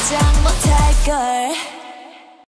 긴장 못할걸